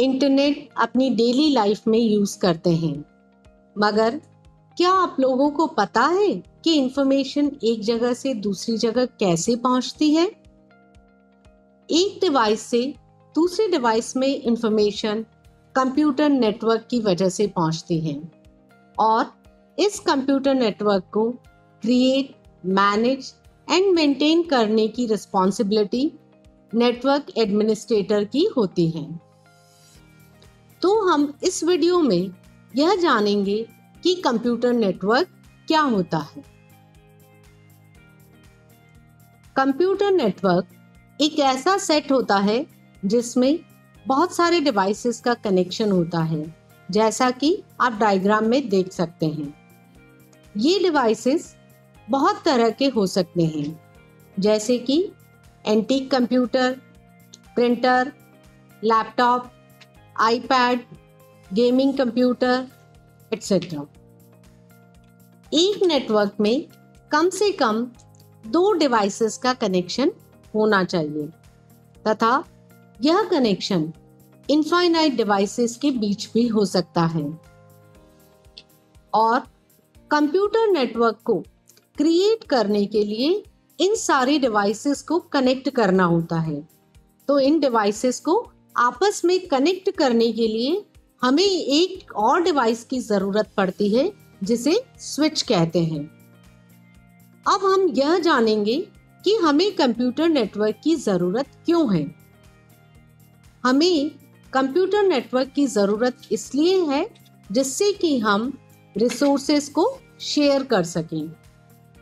Internet अपनी daily life में use करते हैं। मगर, क्या आप लोगों को पता है कि इंफॉर्मेशन एक जगह से दूसरी जगह कैसे पहुँचती है? एक डिवाइस से दूसरे डिवाइस में इंफॉर्मेशन कंप्यूटर नेटवर्क की वजह से पहुँचती है और इस कंप्यूटर नेटवर्क को क्रिएट मैनेज एंड मेंटेन करने की रिस्पॉन्सिबिलिटी नेटवर्क एडमिनिस्ट्रेटर की होती है। तो हम इस वीडियो में यह जानेंगे कि कंप्यूटर नेटवर्क क्या होता है। कंप्यूटर नेटवर्क एक ऐसा सेट होता है जिसमें बहुत सारे डिवाइसेस का कनेक्शन होता है, जैसा कि आप डायग्राम में देख सकते हैं। ये डिवाइसेस बहुत तरह के हो सकते हैं, जैसे कि antique computer printer laptop iPad gaming computer etcetera एक नेटवर्क में कम से कम दो डिवाइसेस का कनेक्शन होना चाहिए, तथा यह कनेक्शन इनफाइनाइट डिवाइसेस के बीच भी हो सकता है। और कंप्यूटर नेटवर्क को क्रिएट करने के लिए इन सारे डिवाइसेस को कनेक्ट करना होता है। तो इन डिवाइसेस को आपस में कनेक्ट करने के लिए हमें एक और डिवाइस की ज़रूरत पड़ती है, जिसे स्विच कहते हैं। अब हम यह जानेंगे कि हमें कंप्यूटर नेटवर्क की ज़रूरत क्यों है। हमें कंप्यूटर नेटवर्क की ज़रूरत इसलिए है, जिससे कि हम रिसोर्सेस को शेयर कर सकें।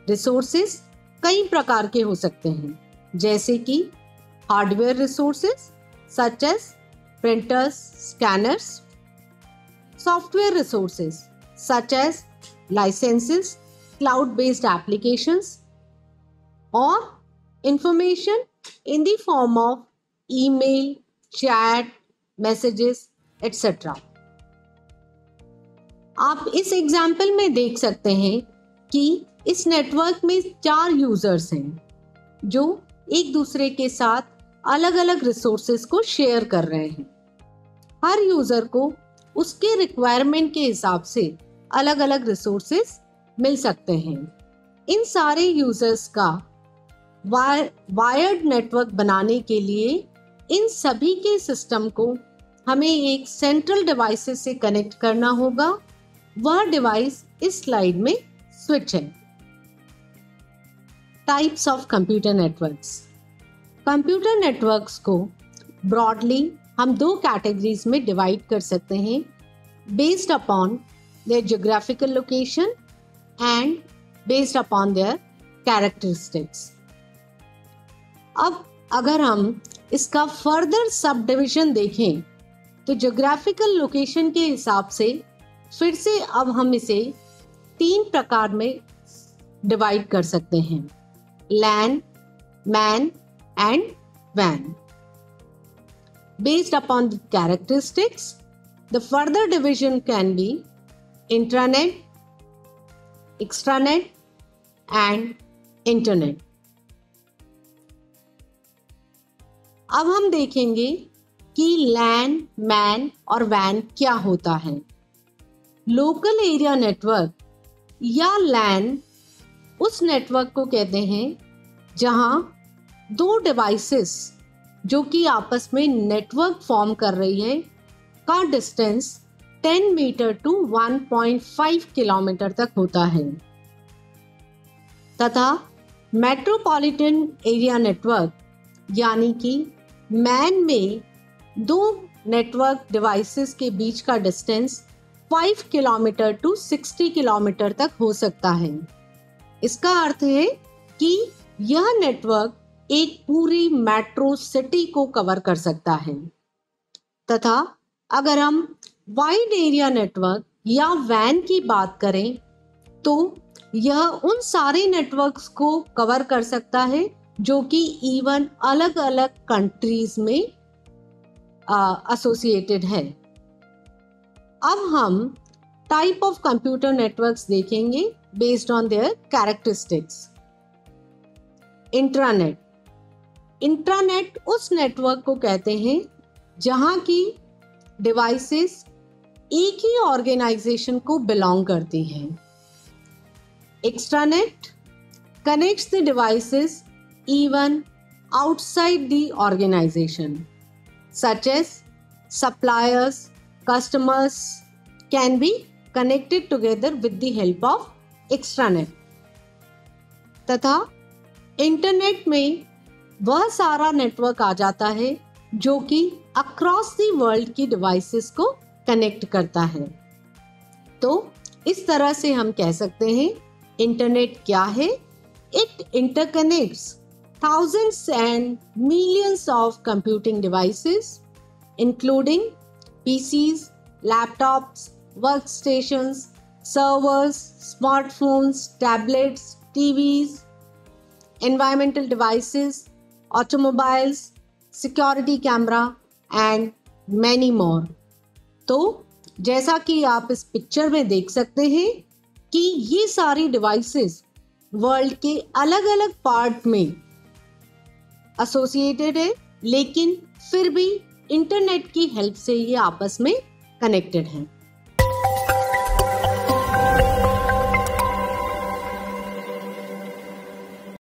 रिसोर्सेस कई प्रकार के हो सकते हैं, जैसे कि hardware resources such as printers scanners software resources such as licences cloud based applications और information in the form of email chat messages etcetera आप इस एग्ज़ाम्पल में देख सकते हैं कि इस नेटवर्क में चार यूज़र्स हैं, जो एक दूसरे के साथ अलग अलग रिसोर्सेज को शेयर कर रहे हैं। हर यूज़र को उसके रिक्वायरमेंट के हिसाब से अलग अलग रिसोर्सेज मिल सकते हैं। इन सारे यूज़र्स का वायर्ड नेटवर्क बनाने के लिए इन सभी के सिस्टम को हमें एक सेंट्रल डिवाइसेस से कनेक्ट करना होगा। वह डिवाइस इस स्लाइड में स्विच है। Types of computer networks computer networks को ब्रॉडली हम दो कैटेगरीज में डिवाइड कर सकते हैं based upon their geographical location and based upon their characteristics अब अगर हम इसका फर्दर सब डिविजन देखें तो जोग्राफिकल लोकेशन के हिसाब से फिर से अब हम इसे तीन प्रकार में डिवाइड कर सकते हैं। LAN MAN and WAN. Based upon the characteristics, the further division can be intranet, extranet and internet. अब हम देखेंगे कि लैन मैन और वैन क्या होता है लोकल एरिया नेटवर्क या लैन उस नेटवर्क को कहते हैं, जहाँ दो डिवाइसेस जो कि आपस में नेटवर्क फॉर्म कर रही है, का डिस्टेंस 10 मीटर टू 1.5 किलोमीटर तक होता है। तथा मेट्रोपॉलिटन एरिया नेटवर्क यानी कि मैन में दो नेटवर्क डिवाइसेस के बीच का डिस्टेंस 5 किलोमीटर टू 60 किलोमीटर तक हो सकता है। इसका अर्थ है कि यह नेटवर्क एक पूरी मेट्रो सिटी को कवर कर सकता है। तथा अगर हम वाइड एरिया नेटवर्क या वैन की बात करें तो यह उन सारे नेटवर्क्स को कवर कर सकता है जो कि इवन अलग अलग कंट्रीज़ में एसोसिएटेड है। अब हम टाइप ऑफ़ कंप्यूटर नेटवर्क्स देखेंगे। Based on their characteristics intranet intranet उस नेटवर्क को कहते हैं जहाँ की डिवाइसेस एक ही ऑर्गेनाइजेशन को बिलोंग करती हैं extranet connects the devices even outside the organization, such as suppliers, customers can be connected together with the help of extranet. तथा इंटरनेट में वह सारा नेटवर्क आ जाता है जो कि अक्रॉस द वर्ल्ड की डिवाइसेस को कनेक्ट करता है तो इस तरह से हम कह सकते हैं इंटरनेट क्या है it interconnects thousands and millions of computing devices including PCs, laptops, workstations, servers, smartphones, tablets, TVs, environmental devices, automobiles, security camera and many more. तो जैसा कि आप इस पिक्चर में देख सकते हैं कि ये सारी डिवाइसेस वर्ल्ड के अलग अलग पार्ट में एसोसिएटेड है लेकिन फिर भी इंटरनेट की हेल्प से ये आपस में कनेक्टेड हैं